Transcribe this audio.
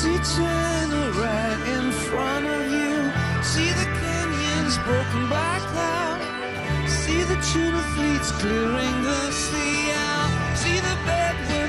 See China right in front of you. See the canyons broken by cloud. See the tuna fleets clearing the sea out. See the Bedouin